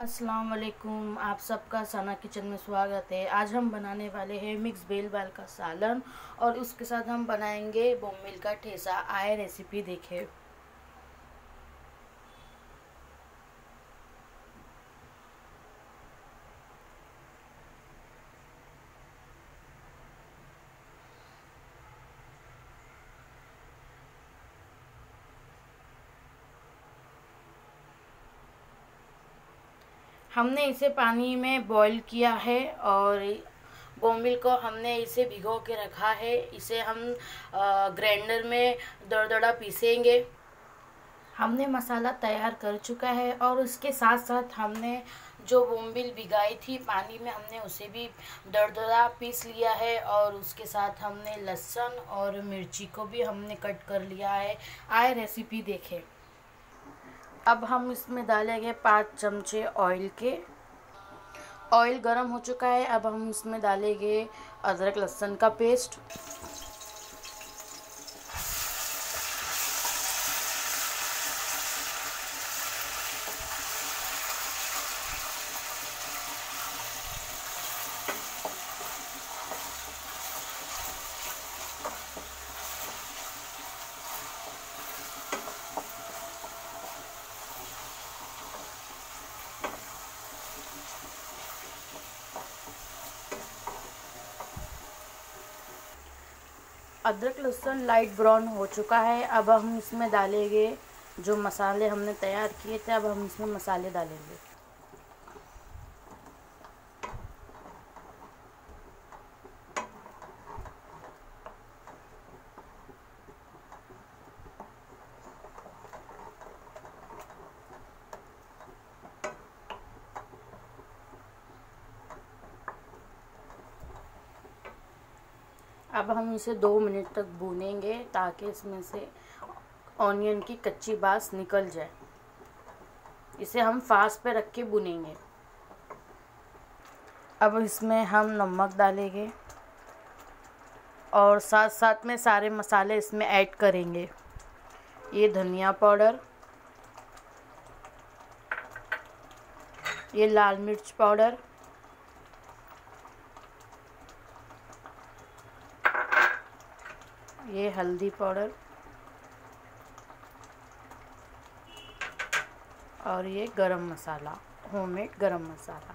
अस्सलाम वालेकुम आप सबका साना किचन में स्वागत है। आज हम बनाने वाले हैं मिक्स बेल बाल का सालन और उसके साथ हम बनाएँगे बोमिल का ठेसा। आए रेसिपी देखें। हमने इसे पानी में बॉईल किया है और बोमिल को हमने इसे भिगो के रखा है। इसे हम ग्राइंडर में दड़ दड़ा पीसेंगे। हमने मसाला तैयार कर चुका है और उसके साथ साथ हमने जो बोम्बिल भिगाई थी पानी में हमने उसे भी दरदरा पीस लिया है और उसके साथ हमने लहसुन और मिर्ची को भी हमने कट कर लिया है। आए रेसिपी देखें। अब हम इसमें डालेंगे पाँच चमचे ऑयल के। ऑयल गरम हो चुका है, अब हम इसमें डालेंगे अदरक लहसुन का पेस्ट अदरक लहसुन लाइट ब्राउन हो चुका है। अब हम इसमें डालेंगे जो मसाले हमने तैयार किए थे, अब हम इसमें मसाले डालेंगे। अब हम इसे दो मिनट तक भूनेंगे ताकि इसमें से ऑनियन की कच्ची बास निकल जाए। इसे हम फास्ट पे रख के भुनेंगे। अब इसमें हम नमक डालेंगे और साथ साथ में सारे मसाले इसमें ऐड करेंगे। ये धनिया पाउडर, ये लाल मिर्च पाउडर ये हल्दी पाउडर और ये गरम मसाला होममेड गरम मसाला।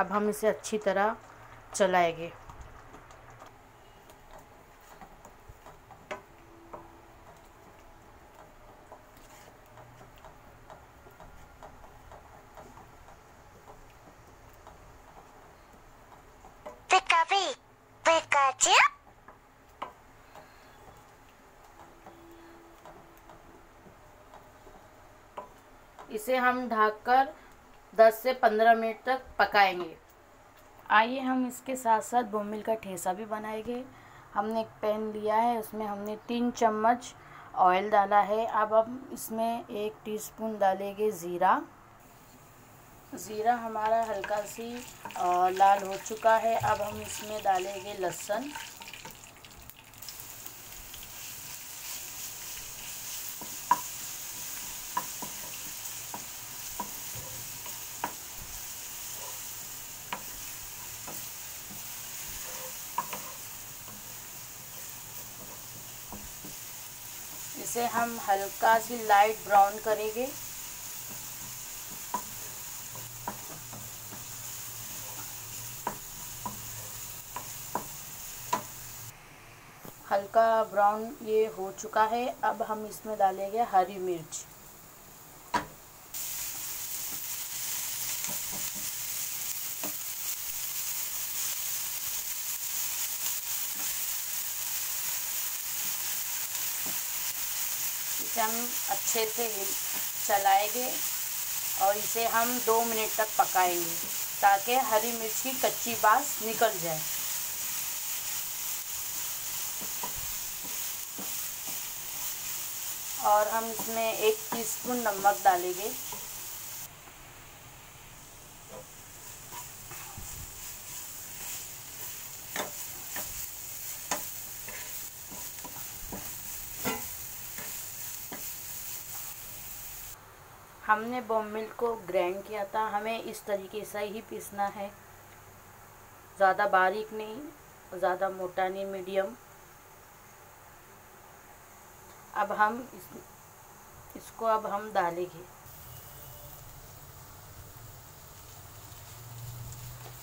अब हम इसे अच्छी तरह चलाएँगे। इसे हम ढककर 10 से 15 मिनट तक पकाएँगे। आइए हम इसके साथ साथ बोमिल का ठेसा भी बनाएँगे। हमने एक पैन लिया है, उसमें हमने तीन चम्मच ऑयल डाला है। अब हम इसमें एक टीस्पून डालेंगे ज़ीरा। ज़ीरा हमारा हल्का सी लाल हो चुका है। अब हम इसमें डालेंगे लहसुन। इसे हम हल्का सी लाइट ब्राउन करेंगे। हल्का ब्राउन ये हो चुका है। अब हम इसमें डालेंगे हरी मिर्च। इसे हम अच्छे से चलाएँगे और इसे हम दो मिनट तक पकाएँगे ताकि हरी मिर्च की कच्ची बास निकल जाए। और हम इसमें एक टीस्पून नमक डालेंगे। हमने बॉम मिल्क को ग्राइंड किया था। हमें इस तरीके से ही पीसना है। ज़्यादा बारीक नहीं, ज़्यादा मोटा नहीं मीडियम अब हम इस, इसको अब हम डालेंगे।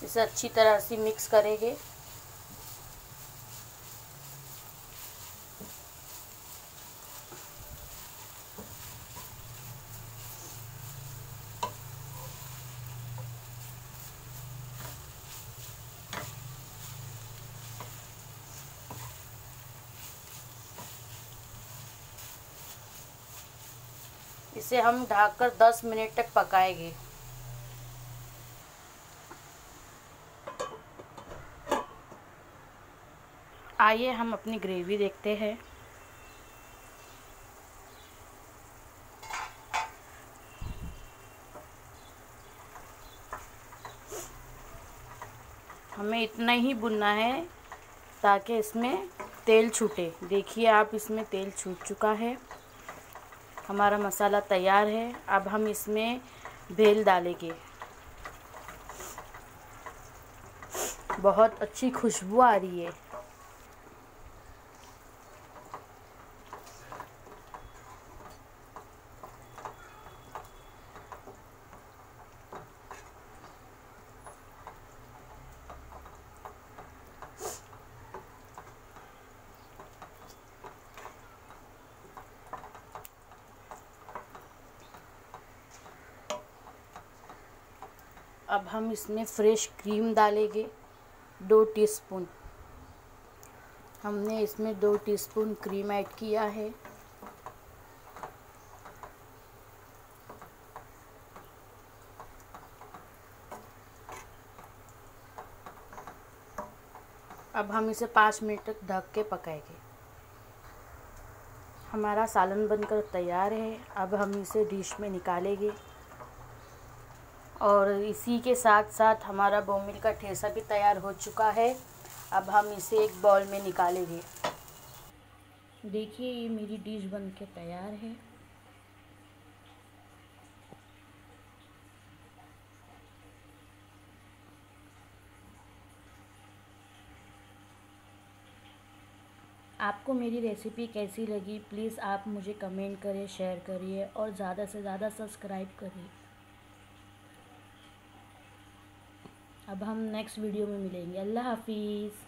इसे अच्छी तरह से मिक्स करेंगे। इसे हम ढककर 10 मिनट तक पकाएँगे। आइए हम अपनी ग्रेवी देखते हैं। हमें इतना ही बुनना है ताकि इसमें तेल छूटे। देखिए आप इसमें तेल छूट चुका है। हमारा मसाला तैयार है। अब हम इसमें बेल डालेंगे। बहुत अच्छी खुशबू आ रही है। अब हम इसमें फ्रेश क्रीम डालेंगे, दो टीस्पून हमने इसमें दो टीस्पून क्रीम ऐड किया है। अब हम इसे पाँच मिनट तक ढक के पकाएँगे। हमारा सालन बनकर तैयार है। अब हम इसे डिश में निकालेंगे। और इसी के साथ साथ हमारा बोमिल का ठेसा भी तैयार हो चुका है। अब हम इसे एक बॉल में निकालेंगे। देखिए, ये मेरी डिश बन के तैयार है। आपको मेरी रेसिपी कैसी लगी, प्लीज़ आप मुझे कमेंट करिए शेयर करिए और ज़्यादा से ज़्यादा सब्सक्राइब करिए। अब हम नेक्स्ट वीडियो में मिलेंगे। अल्लाह हाफिज़।